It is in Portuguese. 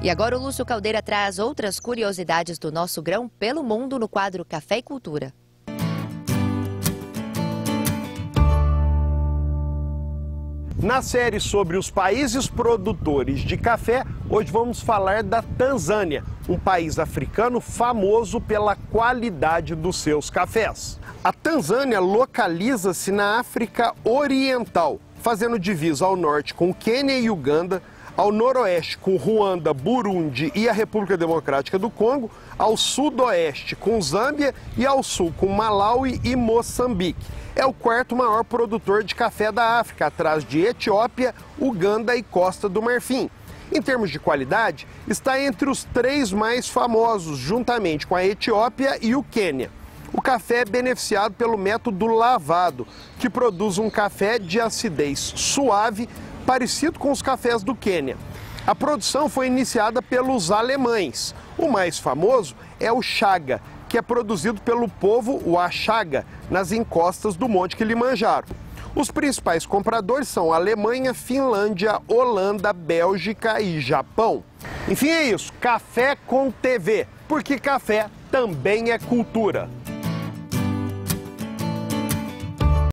E agora o Lúcio Caldeira traz outras curiosidades do nosso grão pelo mundo no quadro Café e Cultura. Na série sobre os países produtores de café, hoje vamos falar da Tanzânia, um país africano famoso pela qualidade dos seus cafés. A Tanzânia localiza-se na África Oriental, fazendo divisa ao norte com Quênia e Uganda, ao noroeste com Ruanda, Burundi e a República Democrática do Congo, ao sudoeste com Zâmbia e ao sul com Malawi e Moçambique. É o quarto maior produtor de café da África, atrás de Etiópia, Uganda e Costa do Marfim. Em termos de qualidade, está entre os três mais famosos, juntamente com a Etiópia e o Quênia. O café é beneficiado pelo método lavado, que produz um café de acidez suave, parecido com os cafés do Quênia. A produção foi iniciada pelos alemães. O mais famoso é o Chaga, que é produzido pelo povo Washaga, nas encostas do Monte Kilimanjaro. Os principais compradores são Alemanha, Finlândia, Holanda, Bélgica e Japão. Enfim, é isso. Café com TV, porque café também é cultura.